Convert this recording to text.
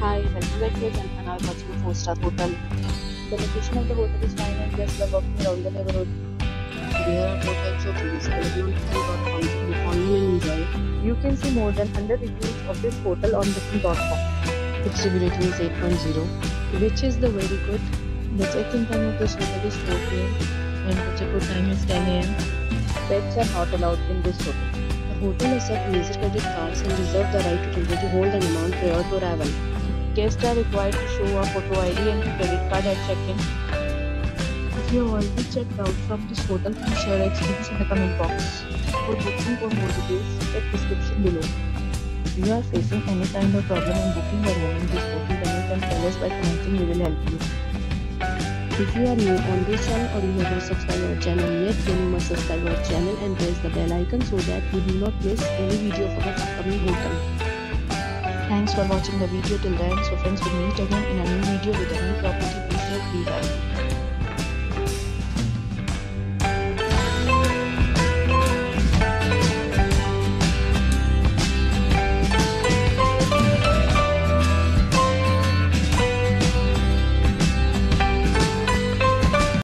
Hi, welcome back to your channel and are watching a 4 star hotel. The location of the hotel is fine and guests love walking around the neighborhood. There are four types of rooms available on booking.com. You can online and enjoy. You can see more than 100 reviews of this hotel on booking.com. Its review rating is 8.0, which is the very good. The check-in time of this hotel is 4 p.m. and the check-out time is 10 a.m. Pets are not allowed in this hotel. The hotel accepts major credit cards and reserves the right to temporarily hold an amount prior to arrival. Guests are required to show a photo ID and credit card at check-in. If you have already checked out from this hotel, please share experience in the comment box. For booking or more details, check description below. If you are facing any kind of problem in booking room in this hotel, then you can tell us by commenting. We will help you. If you are new on this channel or you have not subscribed our channel yet, then you must subscribe our channel and press the bell icon so that you do not miss any video of our upcoming hotel. Thanks for watching the video till then. So friends, we'll meet again in a new video with a new property. Please like, be.